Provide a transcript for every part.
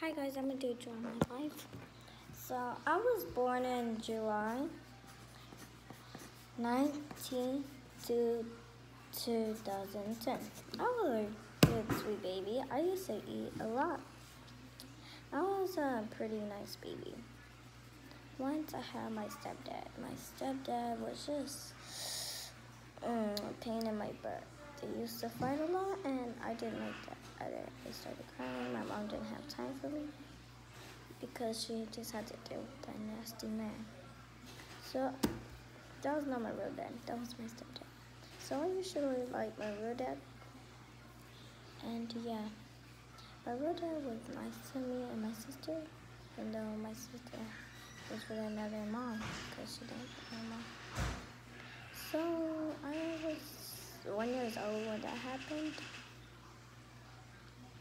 Hi guys, I'm gonna do draw my life. So I was born in July 19 to 2010. I was a good sweet baby. I used to eat a lot. I was a pretty nice baby. Once I had my stepdad. My stepdad was just um, a pain in my butt. They used to fight a lot and I didn't like that. I, I started crying. My mom didn't have time for me because she just had to deal with that nasty man. So that was not my real dad. That was my stepdad. So I usually like my real dad. And yeah, my real dad was nice to me and my sister, even though my sister was with another mom because she didn't have a mom. So I was one years old when that happened.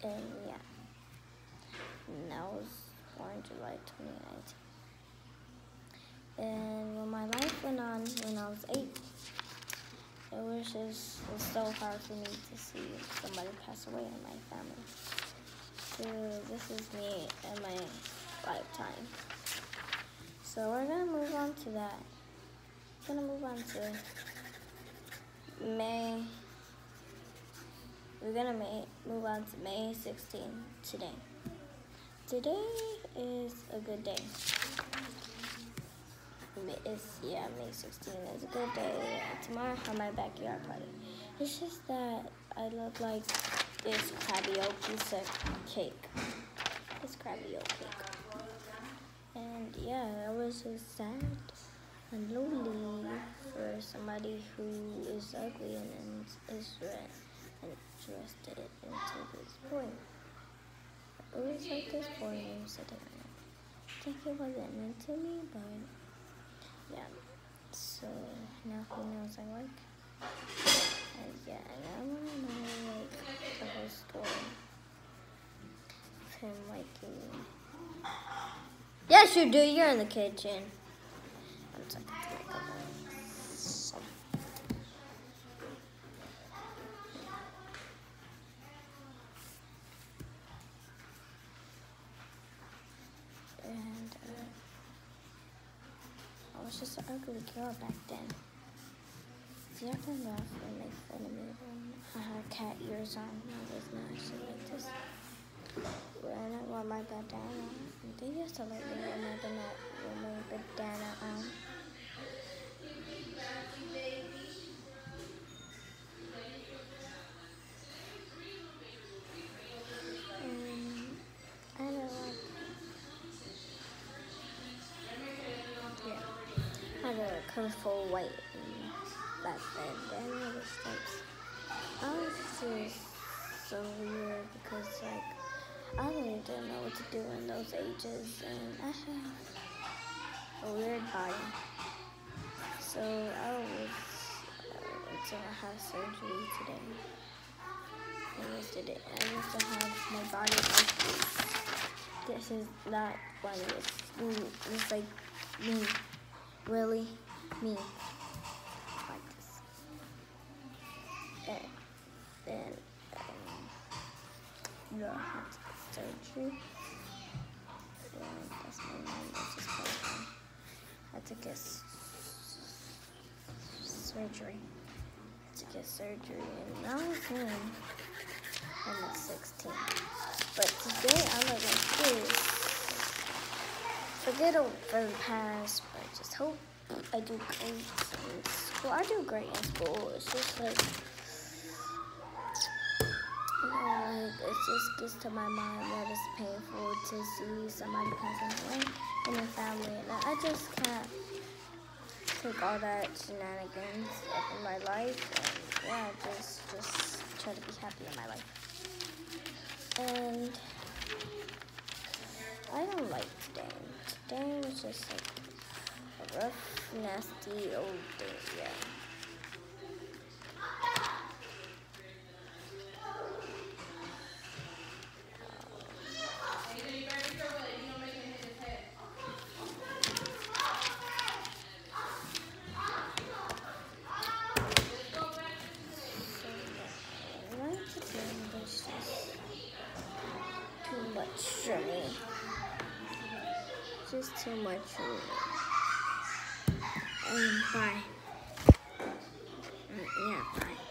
And yeah, and I was born July 2019. And when my life went on when I was eight, it was just it was so hard for me to see somebody pass away in my family. So this is me in my lifetime. So we're gonna move on to that. We're gonna move on to May we're gonna May, move on to May 16 today. Today is a good day. It's, yeah, May 16 is a good day. Tomorrow I have my backyard party. It's just that I look like this of cake. This Krabby cake. And yeah, I was just sad and lonely for somebody who is ugly and is red and interested into this point. It was like this boy named sitting I think it wasn't meant to me, but yeah. So now he knows I like. And yeah, and I want to know like the whole story of him liking me. Yes, you do. You're in the kitchen. One second. Just an ugly girl back then. I can laugh and make fun of me when I had cat ears on. I was not actually like this. When I want my bandana, they used to let me wear my bandana on. Colorful white back then. Then I was like, I was just so weird because like I really didn't know what to do in those ages, and I have a weird body. So I was uh, I had surgery today. I used to, I used to have my body like this. This is not funny. It's, it's like me, really me like this. And then um, to get surgery. And that's my mom. That's just my mom. Had to get surgery. Had to get surgery, and now I'm home. I'm at 16. But today I look like this. Forget over the past, but just hope I do great in school. I do great in school. It's just like, like it just gets to my mind that it's painful to see somebody passing away in the family. And I just can't take all that shenanigans in my life. And yeah, just, just try to be happy in my life. And I don't like today. Today was just like rough, nasty old thing, yeah. too much much for me. Just too much for me and bye. Uh, yeah, bye.